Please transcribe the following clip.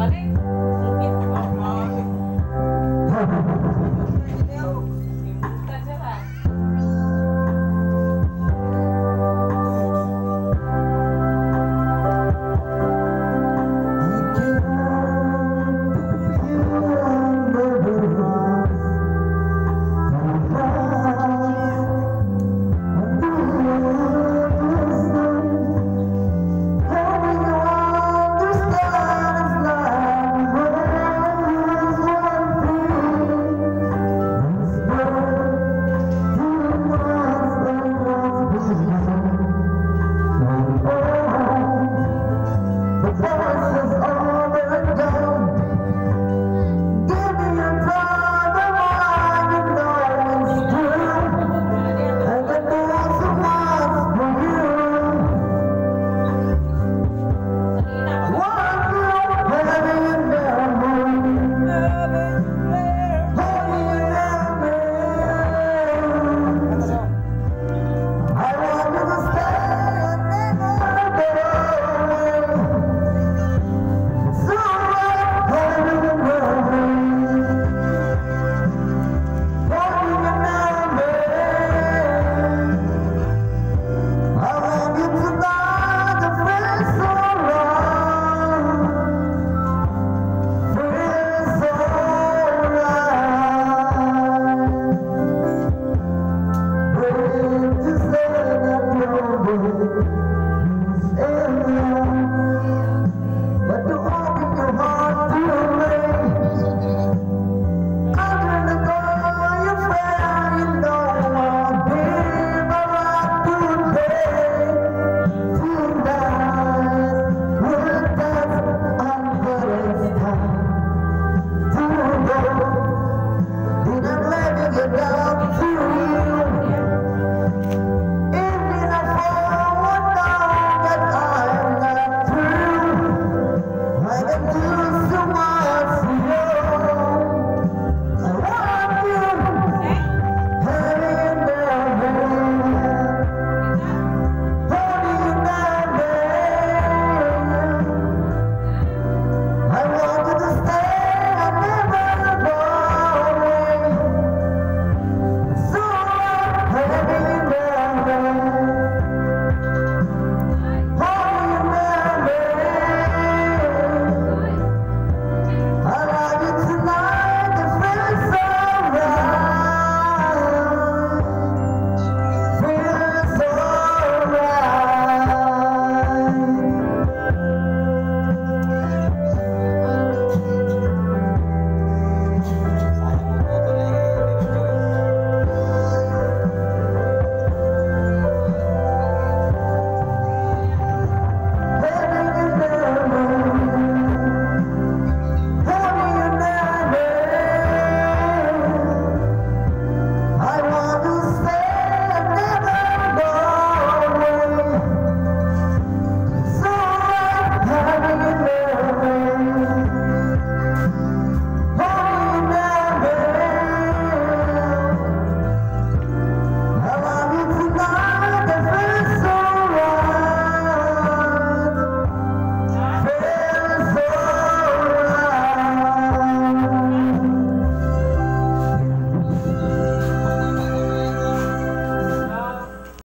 paling